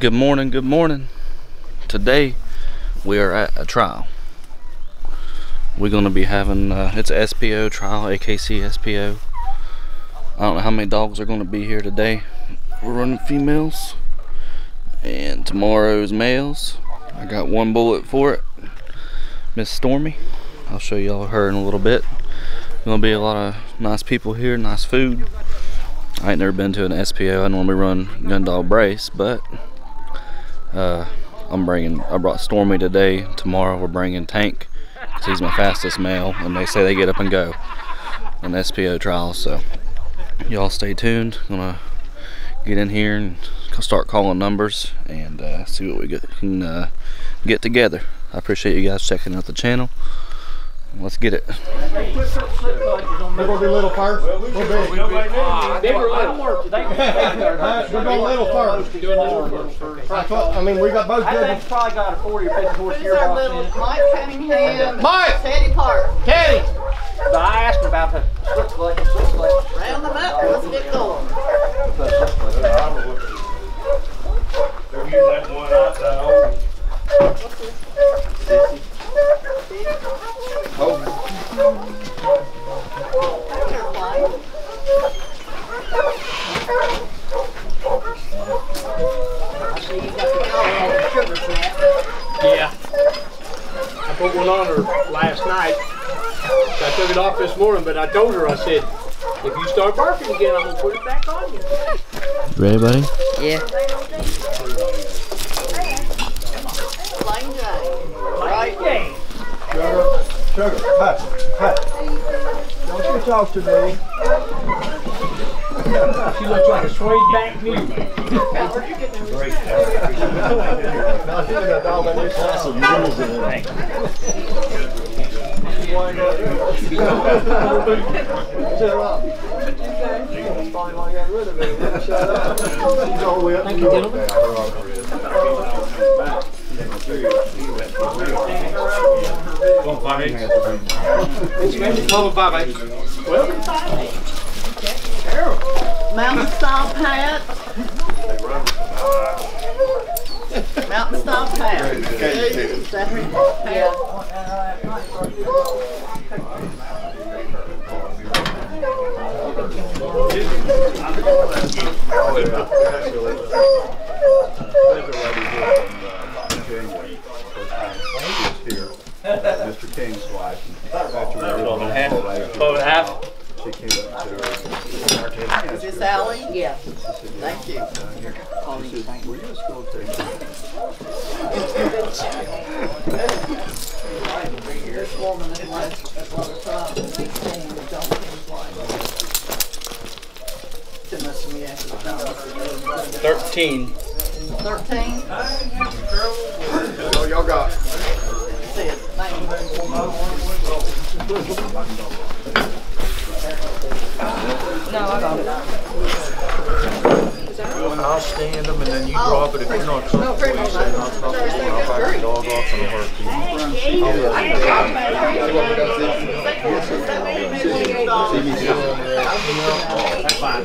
Good morning, good morning. Today we are at a trial. We're going to be having, uh, it's a SPO trial, AKC SPO. I don't know how many dogs are going to be here today. We're running females, and tomorrow's males. I got one bullet for it, Miss Stormy. I'll show y'all her in a little bit. Gonna be a lot of nice people here, nice food. I ain't never been to an SPO. I normally run gun dog brace, but uh, I'm bringing. I brought Stormy today. Tomorrow we're bringing Tank, cause he's my fastest male, and they say they get up and go in SPO trials. So y'all stay tuned. Gonna get in here and start calling numbers and uh, see what we get, can uh, get together. I appreciate you guys checking out the channel. Let's get it. They're gonna be little first. We'll be. They were little. They, Uh, We're going little first. I thought- I mean, we got both I good. think probably got a 40 or 50 horse These gearbox are in little. Mike Cunningham, Mike! Teddy Park. Teddy! But I asked him about the split clutch, split clutch. Round them up, let's get going. They're using that one out I see you got the collar on the sugar snap. Yeah. I put one on her last night. I took it off this morning, but I told her, I said, if you start barking again, I'm gonna put it back on you. Ready, buddy? Yeah. Plain Jane. Right Hey, Sugar, sugar, hush, hush. Don't you talk to me. She looks like a swayed back mule. Where'd you get them? Now, she's got all that new class of mules in it. Shut up. Shut up. She's up. Style pat. Mountain style pat. Is that her? Yeah. 13. 13? y'all got? No, I got I'll stand them and then you drop it if you're not comfortable. You say not comfortable, I'll back the dog off in a heartbeat. That's fine.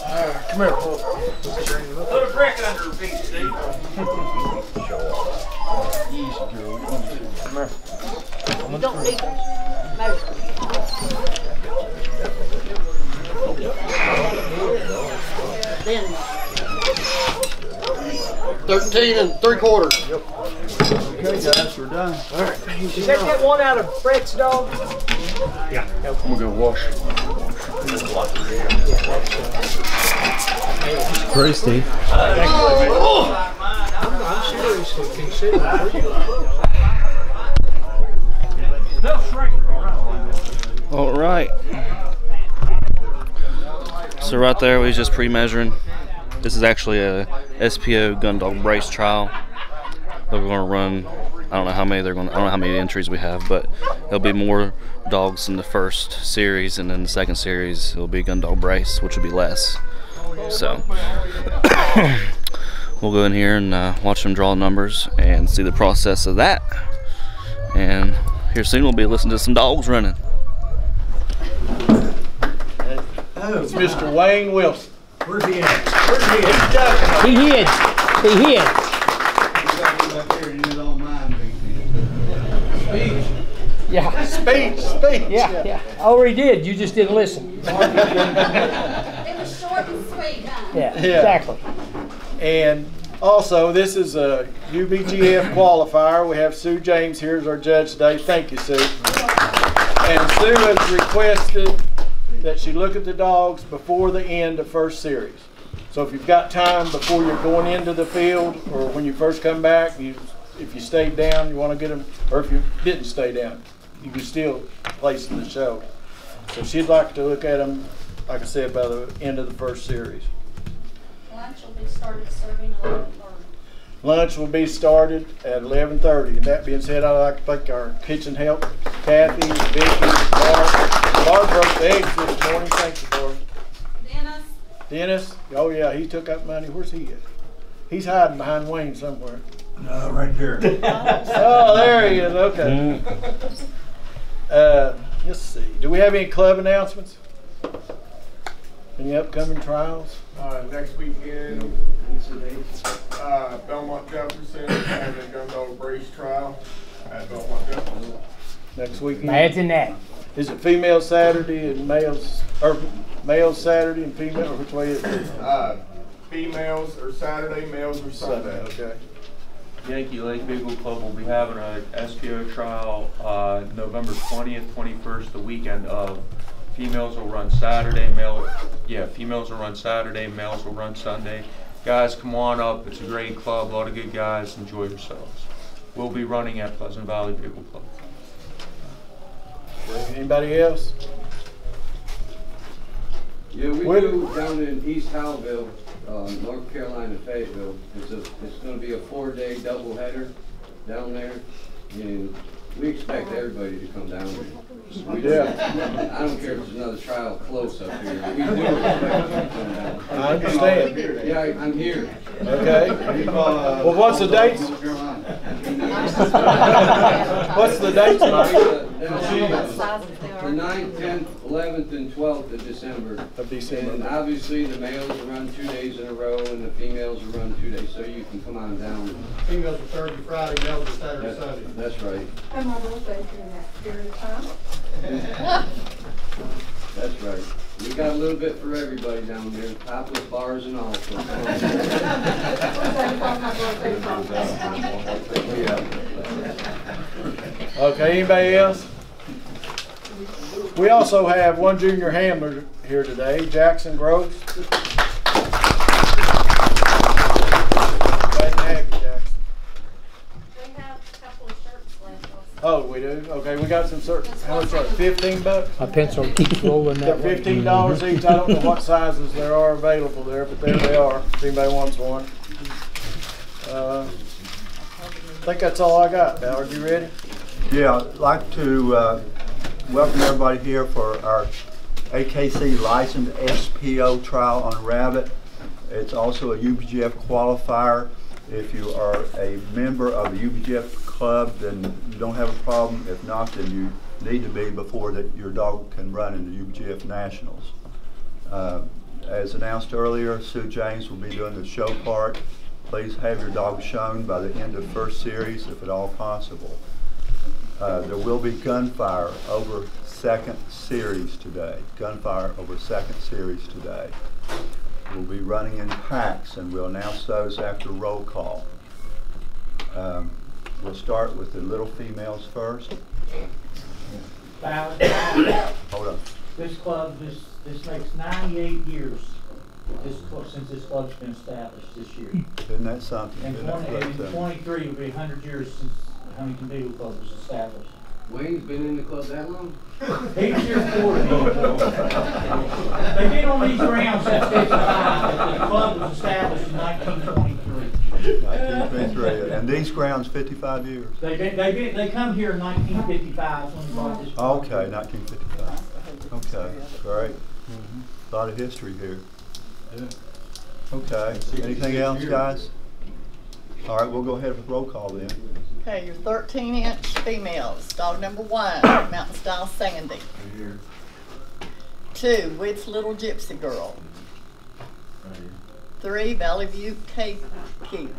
Come here. Put a brick under her feet, Steve. Come here. Don't need measure. Then, Thirteen and three quarters. Yep. Okay guys, we're done. All right. Is that that one out of Brett's dog? Yeah. I'm gonna go wash. Ready, Steve? All right. So right there, we just pre-measuring. This is actually a SPO gun dog brace trial. that we're to run. I don't know how many they're going. I don't know how many entries we have, but there'll be more dogs in the first series, and then the second series it'll be gun dog brace, which will be less. So we'll go in here and uh, watch them draw numbers and see the process of that. And here soon we'll be listening to some dogs running. It's Mr. Wayne Wilson. Where's he at? Where's he? at? He's ducking. He hid. He hid. Yeah. Speech, speech. Yeah, yeah. I already did. You just didn't listen. It was short and sweet, huh? Yeah, Yeah. exactly. And also, this is a UBGF qualifier. We have Sue James here as our judge today. Thank you, Sue. And Sue has requested that she look at the dogs before the end of first series. So if you've got time before you're going into the field or when you first come back, you, if you stayed down, you want to get them, or if you didn't stay down, you can still place in the show. So she'd like to look at them, like I said, by the end of the first series. Lunch will be started serving eleven thirty. Lunch will be started at eleven thirty. And that being said, I'd like to thank our kitchen help, Kathy, Vicky, Barb. Barb broke the eggs this morning. Thank you, Barb. Dennis, Dennis, oh yeah, he took up money. Where's he at? He's hiding behind Wayne somewhere. No, right here. Oh, there he is. Okay. Mm. Uh, let's see. Do we have any club announcements? Any upcoming trials? Uh, next weekend, uh, Belmont Jefferson has a gun dog brace trial at Belmont Jefferson. Next weekend? Imagine that. Is it female Saturday and males, or males Saturday and female, or which way is it? Uh, females are Saturday, males are Sunday. Okay. Yankee Lake Beagle Club will be having a SPO trial uh, November 20th, 21st, the weekend of. Females will run Saturday, male, yeah, females will run Saturday, males will run Sunday. Guys, come on up. It's a great club, a lot of good guys. Enjoy yourselves. We'll be running at Pleasant Valley Beagle Club. Anybody else? Yeah, we Where- do down in East Howell, uh, North Carolina, Fayetteville. It's a, it's gonna be a four-day doubleheader down there, and we expect everybody to come down there. We do. Yeah. I don't care if it's another trial close up here, we do expect you to come down. I understand. Yeah, I- I'm here. Okay. Well, what's the dates? What's the dates, Mike? The ninth, tenth, eleventh, and twelfth of December. Of And obviously, the males run two days in a row, and the females run two days, so you can come on down. Females are Thursday, Friday, males are Saturday, That's, Sunday. that's right, And my birthday during that period of time. that's right. We got a little bit for everybody down there, topless bars and all. so come on. What's that on my birthday? Yeah. Okay, anybody else? We also have one junior handler here today, Jackson Groves. Glad to have you, Jackson. we have a couple of shirts left. Oh, we do? Okay, we got some certain, how much are it, fifteen bucks? My pencil keeps rolling They're that way. fifteen dollars each. I don't know what sizes there are available there, but there they are, if anybody wants one. Uh, I think that's all I got. Ballard, you ready? Yeah, I'd like to uh, welcome everybody here for our AKC licensed SPO trial on rabbit. It's also a UBGF qualifier. If you are a member of the UBGF club, then you don't have a problem. If not, then you need to be before that your dog can run in the UBGF Nationals. Uh, As announced earlier, Sue James will be doing the show part. Please have your dog shown by the end of first series, if at all possible. Uh, There will be gunfire over second series today. Gunfire over second series today. We'll be running in packs, and we'll announce those after roll call. Um, We'll start with the little females first. Hold on. this club, this, this makes ninety-eight years, this club, since this club's been established this year. Isn't that something? And twenty, and twenty-three will be hundred years since Huntington Beagle Club was established. Wayne's been in the club that long? Eight years forward. They've been on these grounds since fifty-five, but the club was established in nineteen twenty-three. 1923. And these grounds 55 years? They, they, they, been- they come here in nineteen fifty-five when we bought this. Okay, 1955. Okay, great. A Lot of history here. Okay, anything else, guys? All right, we'll go ahead with roll call then. Okay, your thirteen inch females, dog number one, Mountain Style Sandy. Here. Two, Wits Little Gypsy Girl. Here. Three, Valley View Cape Keep.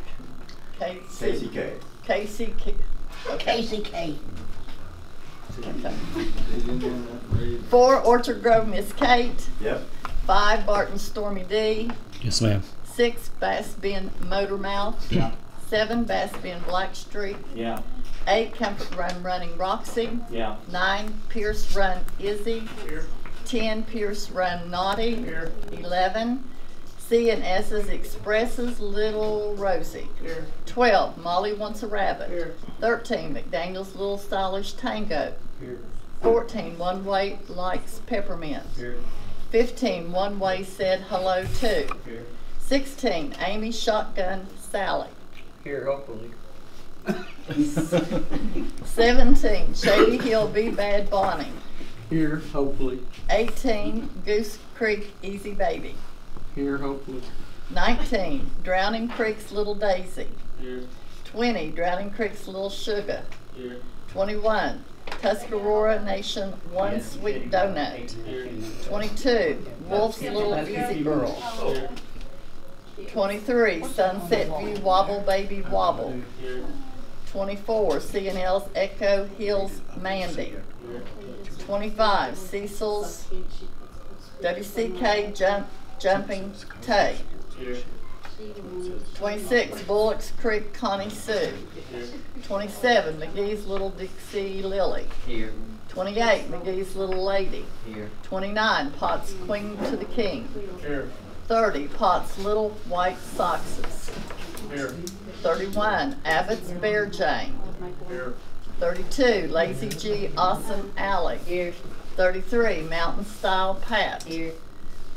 Casey. K. Casey K. Casey K. Four, Orchard Grove Miss Kate. Yep. Five, Barton Stormy D. Yes, ma'am. Six, Bass Bend Motor Mouth. Yeah. Seven, Bass Bend Blackstreet. Yeah, Eight, Comfort Run Running Roxy. yeah. Nine, Pierce Run Izzy. Here. Ten, Pierce Run Naughty. Here. Eleven, C and S's Expresses Little Rosie. Here. Twelve, Molly Wants a Rabbit. Here. Thirteen, McDaniel's Little Stylish Tango. Here. Fourteen, One Way Likes Peppermint. Fifteen, One Way Said Hello To. Sixteen, Amy Shotgun Sally. Here, hopefully. Seventeen, Shady Hill Be Bad Bonnie. Here, hopefully. Eighteen, Goose Creek Easy Baby. Here, hopefully. Nineteen, Drowning Creek's Little Daisy. Here, Twenty, Drowning Creek's Little Sugar. here, Twenty-one, Tuscarora Nation One Sweet Donut. Twenty-two, Wolf's Little Easy Girl. Twenty-three, Sunset View Wobble Baby Wobble. Twenty-four, CNL's Echo Hills Mandy. Twenty-five, Cecil's WCK Jump, Jumping Tay. Twenty-six, Bullocks Creek Connie Sue. Twenty-seven, McGee's Little Dixie Lily. here, Twenty-eight, McGee's Little Lady. here, Twenty-nine, Potts Queen to the King. Thirty, Potts Little White Soxes. here, Thirty-one, Abbott's Bear Jane. here, Thirty-two, Lazy G Awesome Alley. Here, Thirty-three, Mountain Style Pat. here,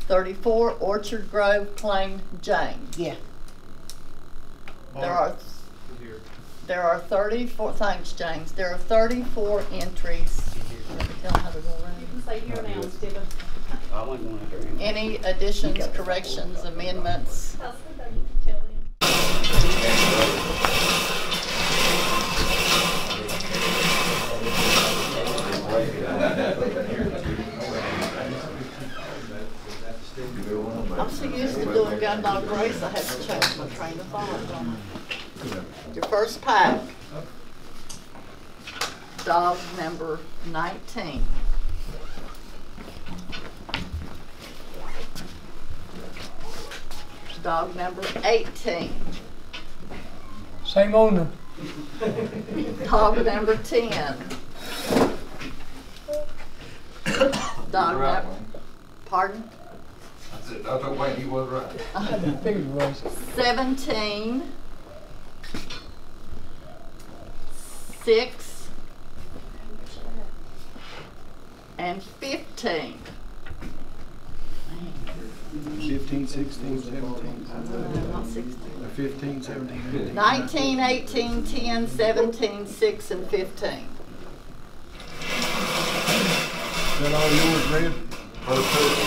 Thirty-four, Orchard Grove Plain Jane. yeah. There are, there are thirty-four, thanks, James. There are thirty-four entries. Let me tell them how to go around. Say here now instead of. Any additions, corrections, amendments? I'm so used to doing gun dog race, I have to change my train of thought. Your first pack. Dog number nineteen. dog number 18. Same owner. Dog number 10. Dog right number, one. pardon? I said, I don't think he was right. I think he was. 17. 6. 16, 17, Not sixteen. 15, 17, 18. 19, 18, 10, 17, 6, and 15. Is that all yours, Red?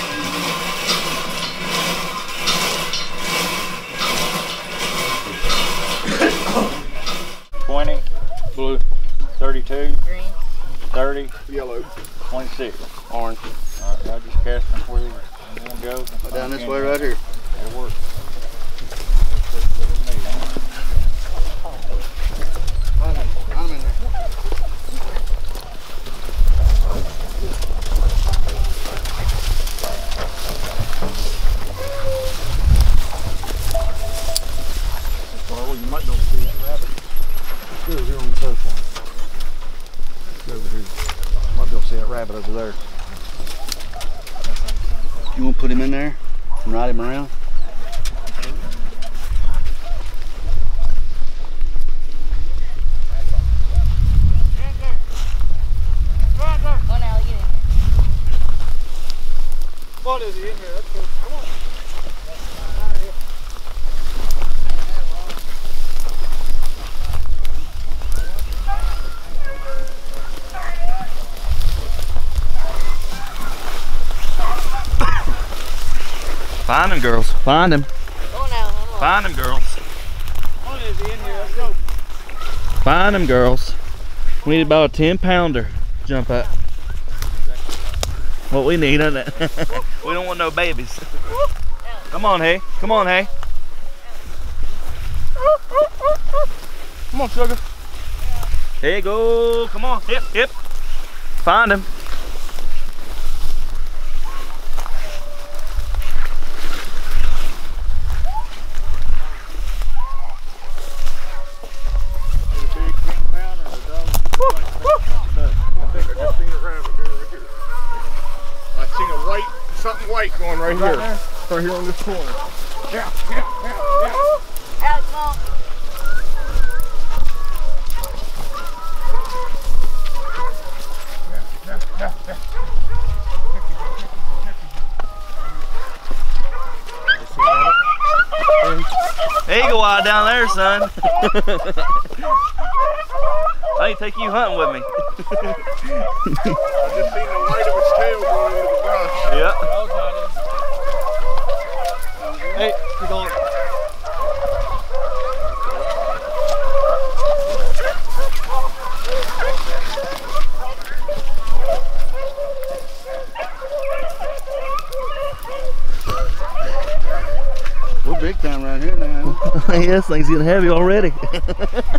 Twenty, blue, thirty-two, Green. thirty, Yellow. twenty-six, orange. All right, I just cast them where you want to go. Down this way right here. That'll work. I'm in there. Well, you might not see that rabbit. Go over here on the sofa. Go over here. Might be able to see that rabbit over there. You want to put him in there and ride him around? Now get in here. What is he in here? Come on. Find them girls. Find them. Find them girls. Find them girls. We need about a 10 pounder. Jump up. What we need, isn't it? we don't want no babies. Come on, hey. Come on, hey. Come on, sugar. There you go. Come on. Hip, hip. Find him. I seen a white, something white going right here. Right here on this corner. Yeah, yeah, yeah, yeah. Yeah, yeah, yeah. There you go out down there, son. I need to take you hunting with me. I just seen the white of its tail going into the brush. Yep. Hey, keep going. We're big time right here now. yes, things getting heavy already.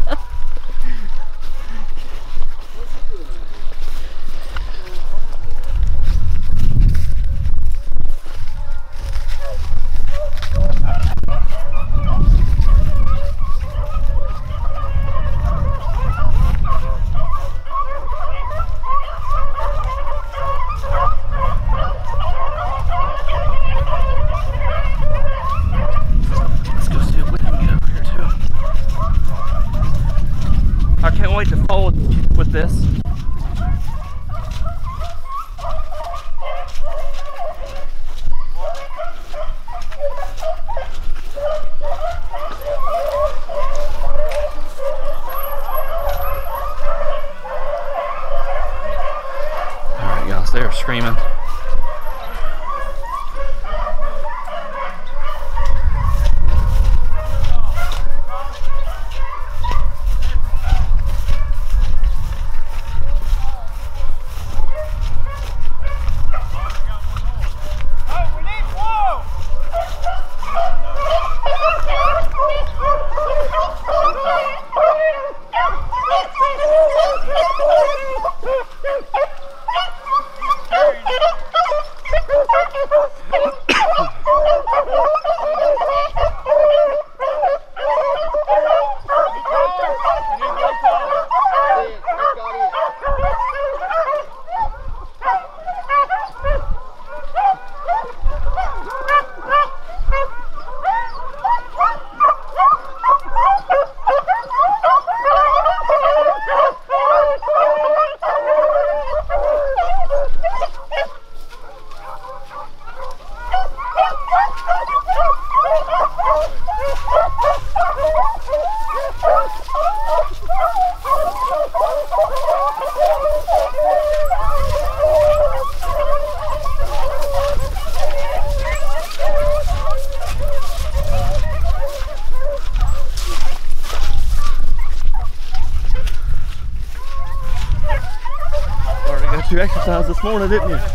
this morning, didn't you?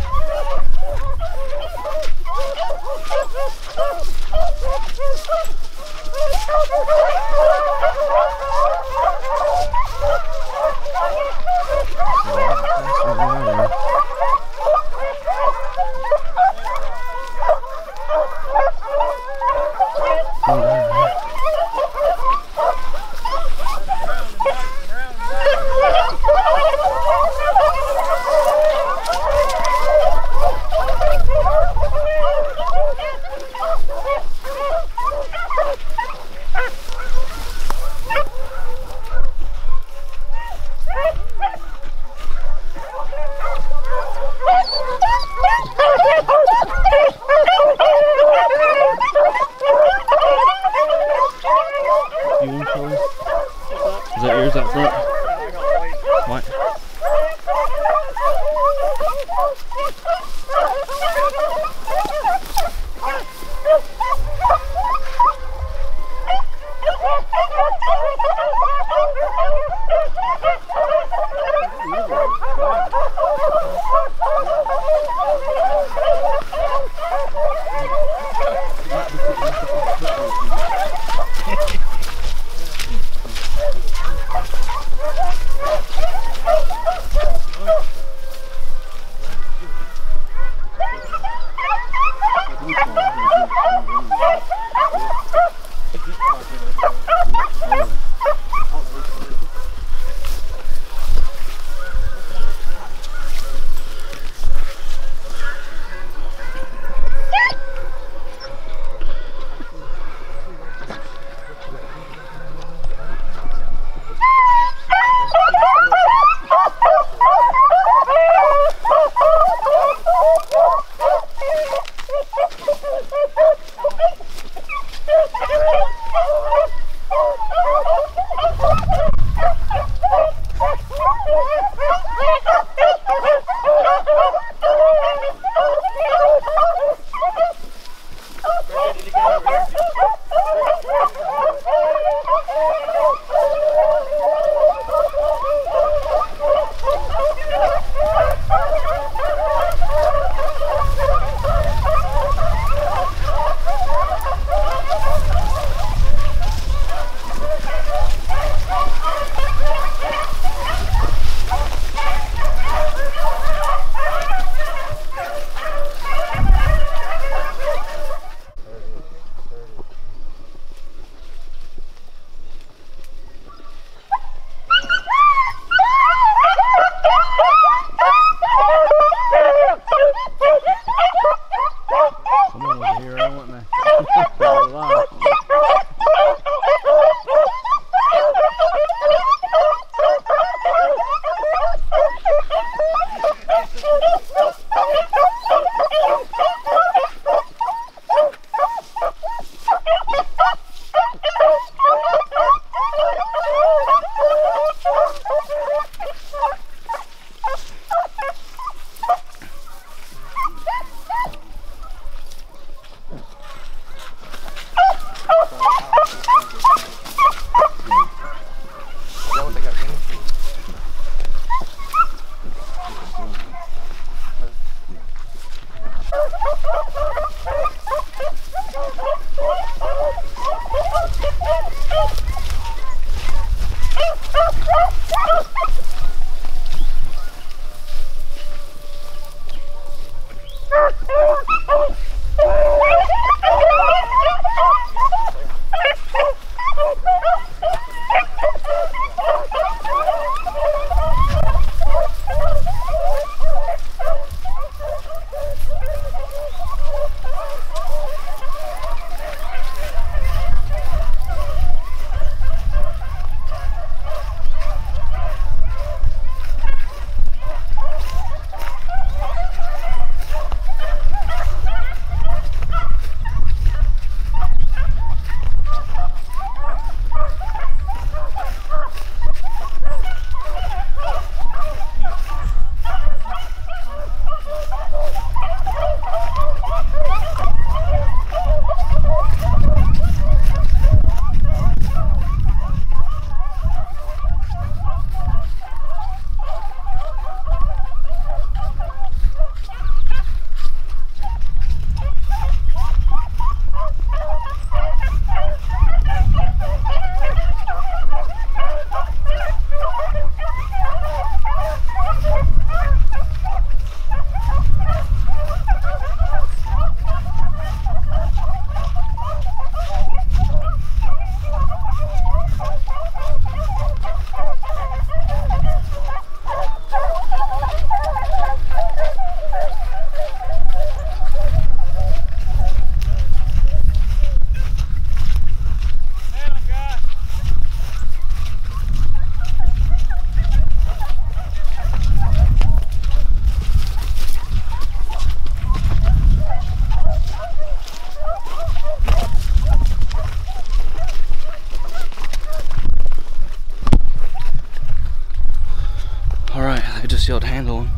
I handle him.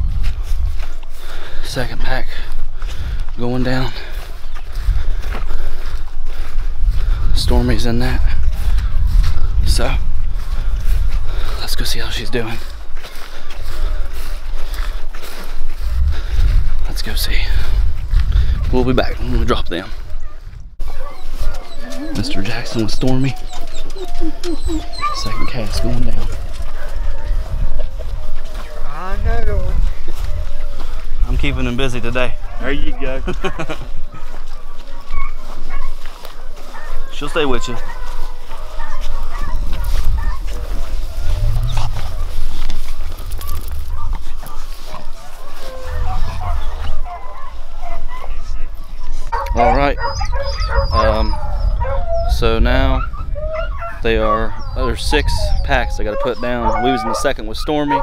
Second pack going down. Stormy's in that. So, let's go see how she's doing. Let's go see. We'll be back when we drop them. Mr. Jackson with Stormy. Second cast going down. I know. I'm keeping them busy today. There you go. She'll stay with you. All right. Um, so now they are there's six packs I got to put down. We was in the second with Stormy,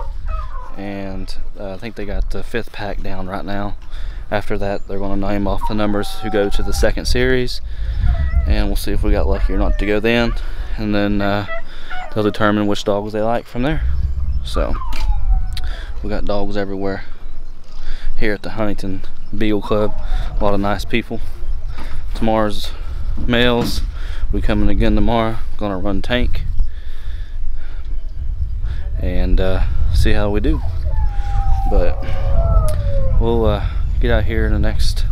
and uh, I think they got the fifth pack down right now. After that, they're going to name off the numbers who go to the second series, and we'll see if we got lucky or not to go then. And then uh, they'll determine which dogs they like from there. So we got dogs everywhere here at the Huntington Beagle Club. A lot of nice people. Tomorrow's males. We coming again tomorrow. Gonna run tank and uh, see how we do. But we'll uh, get out here in the next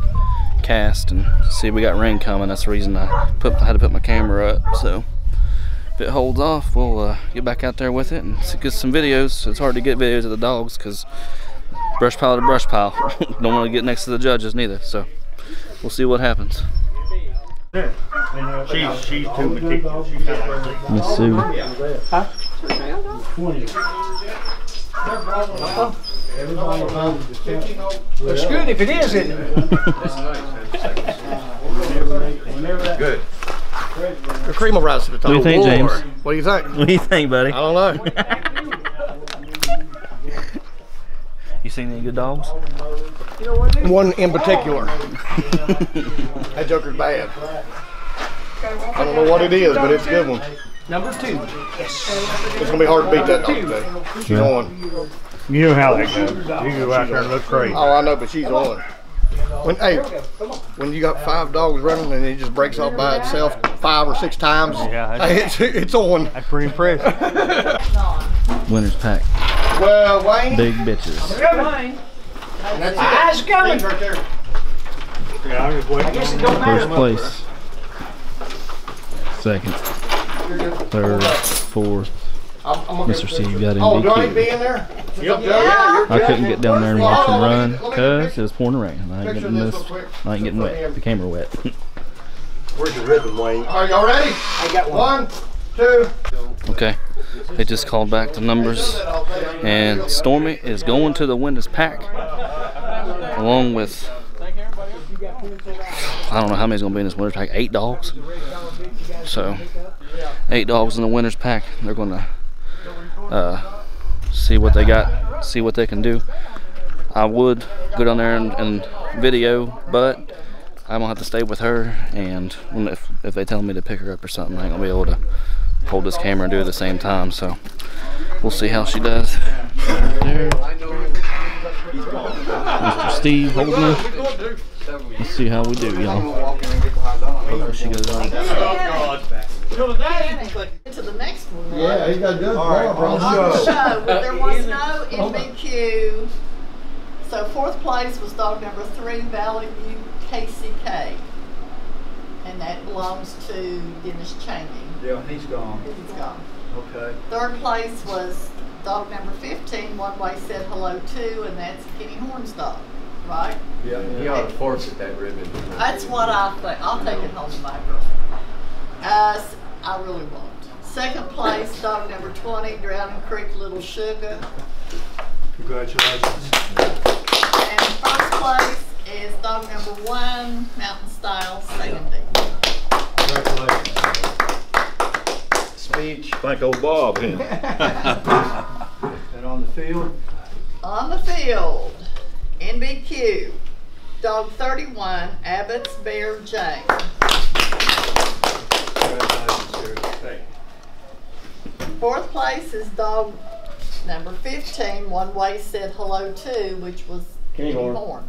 cast and see we got rain coming. That's the reason I put I had to put my camera up. So if it holds off, we'll uh, get back out there with it and get some videos. It's hard to get videos of the dogs because brush pile to brush pile. Don't want to get next to the judges neither. So we'll see what happens. She's, she's too meticulous. Miss Sue. Huh? 20. Looks good if it is, isn't it? good. The cream will rise to the top. What do you think, James? What do you think? What do you think, buddy? I don't know. you seen any good dogs? One in particular. that joker's bad. I don't know what it is, but it's a good one. Number two. Yes. It's gonna be hard to beat that dog today. She's on. You know how that goes. You go out there and look crazy. Oh, I know, but she's on. When hey, when you got five dogs running and it just breaks off by itself five or six times, Yeah, hey, it's it's on. That's pretty impressive. Winners pack. Well, Wayne. Big bitches. That's it. Eyes coming. Right there. Yeah, I'm just waiting. Guess it don't matter. First place. Second. Third. Fourth. I'm, I'm Mr. C, you Steve picture. got Oh, do I need NBQ. to be in there? Yep. Yeah. I couldn't get down there and watch him run Let me because it was pouring rain. I ain't getting this this. I ain't getting wet. The camera wet. Where's your ribbon, Wayne? Are y'all ready? I got one. One, two. okay. They just called back the numbers, and Stormy is going to the winners pack along with. I don't know how many's gonna be in this winners pack. Eight dogs. So, eight dogs in the winners pack. They're gonna uh, see what they got, see what they can do. I would go down there and, and video, but I'm gonna have to stay with her. And if if they tell me to pick her up or something, I ain't gonna be able to hold this camera and do it at the same time. So we'll see how she does. Mr. Steve holding her. Let's see how we do, y'all. Hopefully she goes on. To the next one. Yeah, he's got good. All right, bro. on the show. show, there was no NBQ. So fourth place was dog number three, Valley View KCK. And that belongs to Dennis Cheney. Yeah, he's gone. He's gone. Okay. Third place was dog number 15, One Way Said Hello To, and that's Kenny Horn's dog, right? Yeah. He ought to forfeit that ribbon. That's what I think. I'll take it home to my girl. Uh, s- I really won't. Second place, dog number 20, Drowning Creek Little Sugar. Congratulations. And first place is dog number one, Mountain Style Sandy. Congratulations. Speech. Thank old Bob here. And on the field, On the field, NBQ, dog 31, Abbott's Bear Jane. Congratulations, sir. Fourth place is dog number 15, One Way Said Hello To, which was Kenny Kenny Horn. Horn.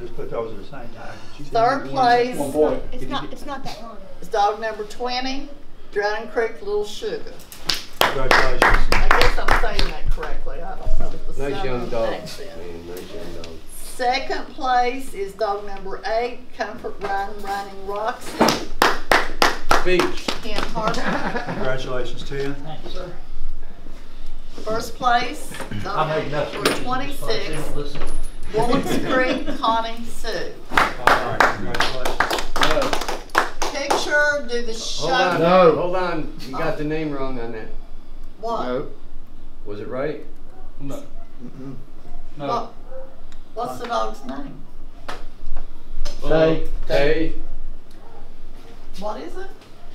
Just put those at the same time. Third place One point. It's not, it's not that long. is dog number 20, Drowning Creek Little Sugar. Congratulations. I guess I'm saying that correctly. I don't know if Nice young southern dog. accent. Man, nice young dog. Second place is dog number eight, Comfort Run Running Roxy, Speech. Ken Harper. Congratulations to you. Thank you, sir. First place, dog I number twenty-six, Listen. Woolens Creek Connie Sue. All right, congratulations. Picture, do the Hold on. show. No. Hold on. You got the name wrong on that. What? Was it right? No. What? What's the dog's name? Tay. Tay. What is it?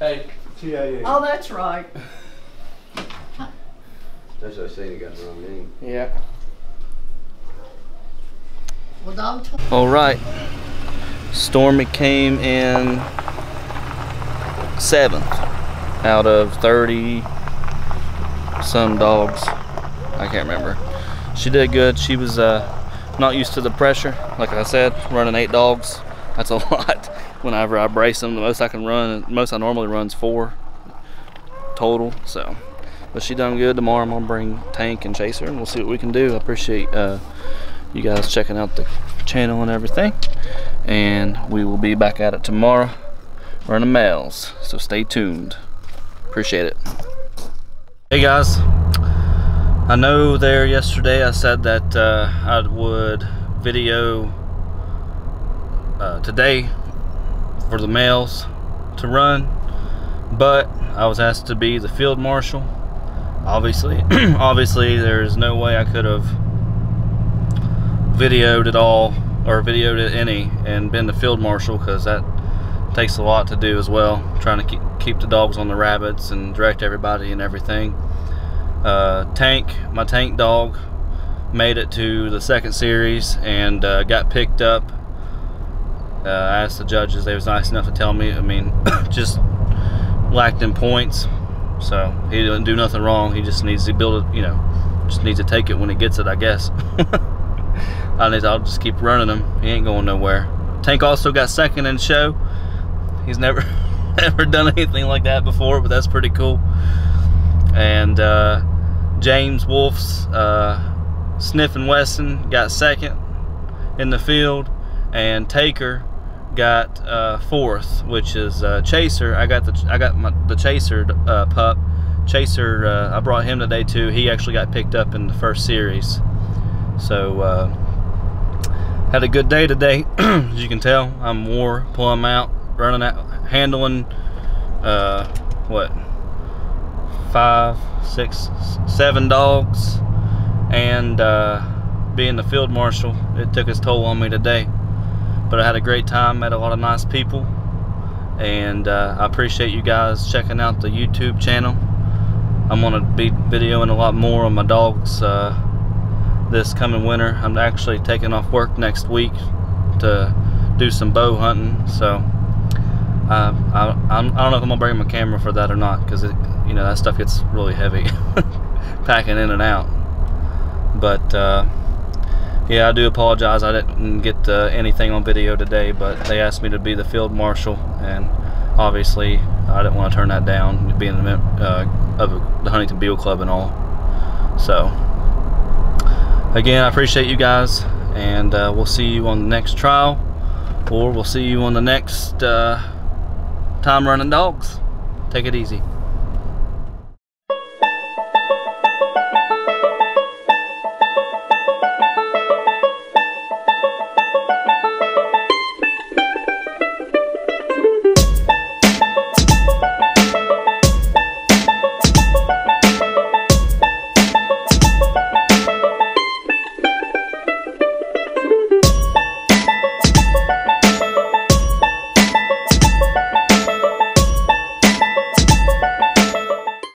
Hey. TAE. Oh, that's right. That's what I say. You got the wrong name. Yeah. Well, dog tw- All right. Stormy came in seventh out of 30 some dogs. I can't remember. She did good. She was uh, not used to the pressure. Like I said, running eight dogs, that's a lot. Whenever I brace them, the most I can run, most I normally run's four total. So, but she done good. Tomorrow I'm gonna bring Tank and Chaser, and we'll see what we can do. I appreciate uh, you guys checking out the channel and everything. And we will be back at it tomorrow running males. So stay tuned. Appreciate it. Hey guys, I know there yesterday I said that uh, I would video uh, today for the males to run, but I was asked to be the field marshal. Obviously, obviously there's no way I could have videoed it all or videoed it any and been the field marshal because that takes a lot to do as well trying to keep, keep the dogs on the rabbits and direct everybody and everything uh, tank my tank dog made it to the second series and uh, got picked up uh, I asked the judges they was nice enough to tell me I mean just lacked in points so he didn't do nothing wrong he just needs to build it you know just needs to take it when he gets it I guess I need, I'll just keep running him. He ain't going nowhere. Tank also got second in show. He's never ever done anything like that before, but that's pretty cool. And uh, James Wolf's uh, Sniff and Wesson got second in the field, and Taker got uh, fourth, which is uh, Chaser. I got the I got my, the Chaser uh, pup Chaser, uh, I brought him today too. He actually got picked up in the first series. So, uh, had a good day today. As you can tell, I'm wore, plumb out, running out, handling, uh, what, five, six, seven dogs, and being the field marshal, it took its toll on me today. But I had a great time, met a lot of nice people, and uh, I appreciate you guys checking out the YouTube channel. I'm gonna be videoing a lot more on my dogs uh, this coming winter. I'm actually taking off work next week to do some bow hunting, so uh, I, I don't know if I'm gonna bring my camera for that or not, because you know, that stuff gets really heavy packing in and out. But uh, yeah, I do apologize. I didn't get uh, anything on video today, but they asked me to be the field marshal, and obviously I didn't want to turn that down, being the uh, of the Huntington Beagle Club and all. So again, I appreciate you guys, and uh, we'll see you on the next trial, or we'll see you on the next uh, time running dogs. Take it easy.